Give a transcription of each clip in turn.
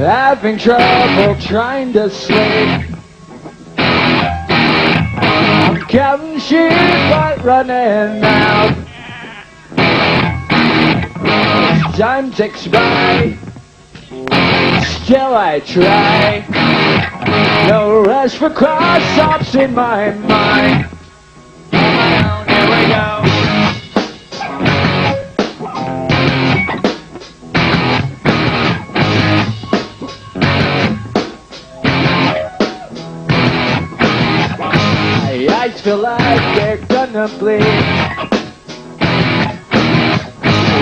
Having trouble trying to sleep. I'm counting sheep but running out. Time ticks by. Still I try. No rest for cross-tops in my mind. Here we go. My feel like they're gonna bleed.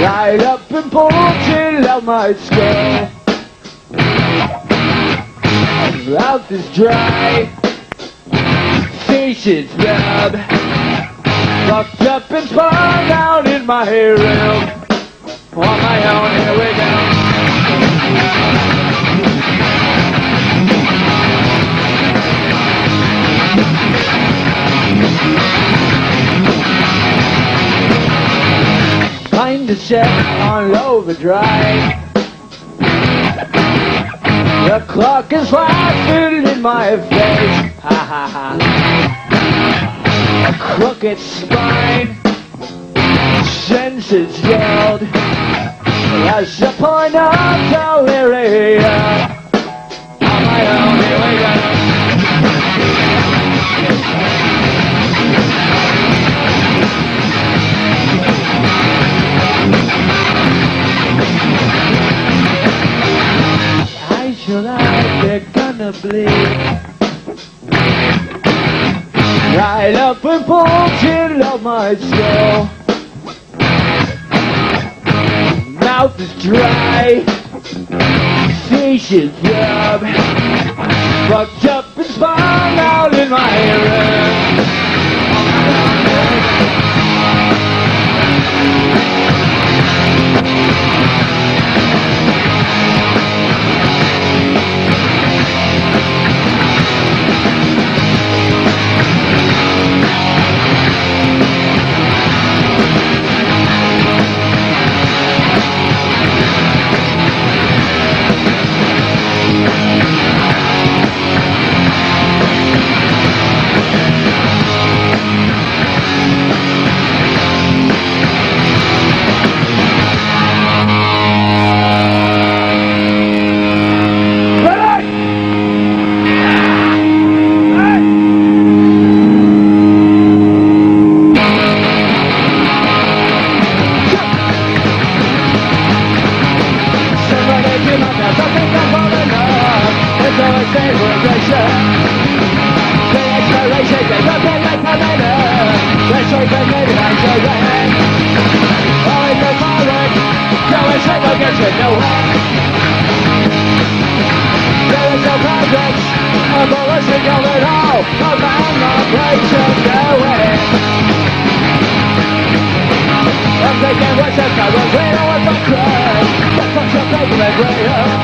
Right up and bulging out my skull. Mouth is dry. Is red. Fucked up and spun out in my room. On my own, here we go. Find a set on overdrive. The clock is laughing in my face. Ha ha ha. A crooked spine. Senses yelled. As a point of delirium. They're gonna bleed. Right up and bulging out my skull. Mouth is dry. Is rub. Fucked up and spun got you no. There is no progress, abolishing of it all, but I'm of going to do it. I'm taking what's in my way, I crime. That's what you're thinking,